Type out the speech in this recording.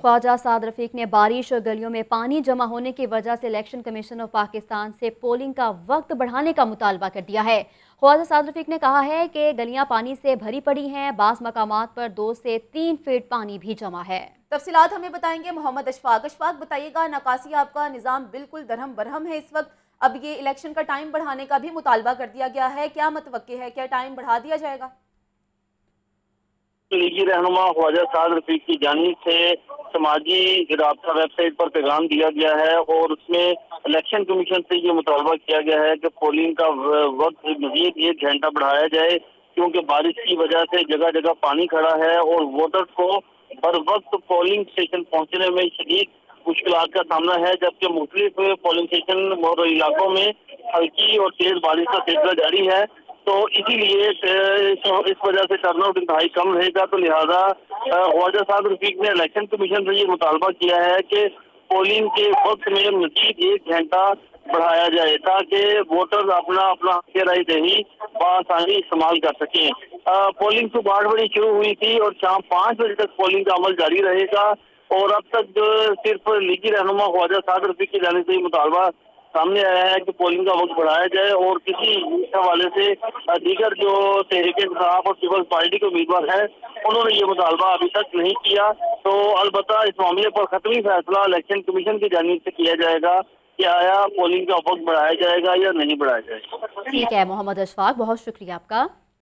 ख्वाजा साद रफीक ने बारिश और गलियों में पानी जमा होने की वजह से इलेक्शन कमीशन ऑफ़ पाकिस्तान से पोलिंग का वक्त बढ़ाने का मुतालबा कर दिया है। ख्वाजा साद रफीक ने कहा है कि गलियाँ पानी से भरी पड़ी हैं बास मकाम पर दो से तीन फीट पानी भी जमा है। तफसीलात हमें बताएँगे मोहम्मद अशफाक। अशफाक बताइएगा नकासी आपका निज़ाम बिल्कुल दरहम बरहम है इस वक्त। अब ये इलेक्शन का टाइम बढ़ाने का भी मुतालबा कर दिया गया है। क्या मतवक़ है? क्या टाइम बढ़ा दिया जाएगा? लीगी रहनुमा ख्वाजा साद रफीक की जानी से समाजी रबता वेबसाइट पर पैगाम दिया गया है और उसमें इलेक्शन कमीशन से ये मुतालबा किया गया है कि पोलिंग का वक्त मजीद एक घंटा बढ़ाया जाए, क्योंकि बारिश की वजह से जगह जगह पानी खड़ा है और वोटर्स को बर वक्त पोलिंग स्टेशन पहुँचने में शदीद मुश्किल का सामना है, जबकि मुख्तलिफ़ पोलिंग स्टेशन और इलाकों में हल्की और तेज बारिश का सिलसिला जारी है। तो इसीलिए इस वजह से टर्नआउट इंतहाई कम रहेगा। तो लिहाजा ख्वाजा साहब रफीक, ने इलेक्शन कमीशन से ये मुतालबा किया है कि पोलिंग के वक्त में मजीद एक घंटा बढ़ाया जाए ताकि वोटर अपना अपना राय दही बसानी इस्तेमाल कर सकें। पोलिंग सुबह आठ बजे शुरू हुई थी और शाम पाँच बजे तक पोलिंग का अमल जारी रहेगा और अब तक सिर्फ़ लीगी रहनुमा ख्वाजा साद रफीक की जाने से ही मुतालबा सामने आया है कि पोलिंग का वक्त बढ़ाया जाए और किसी हवाले से दीगर जो तहरीक इंसाफ और पीपल्स पार्टी के उम्मीदवार हैं, उन्होंने ये मुतालबा अभी तक नहीं किया। तो अलबत् इस मामले पर खत्मी फैसला इलेक्शन कमीशन की जानब से किया जाएगा कि आया पोलिंग का वक्त बढ़ाया जाएगा या नहीं बढ़ाया जाएगा। ठीक है, मोहम्मद अशफाक, बहुत शुक्रिया आपका।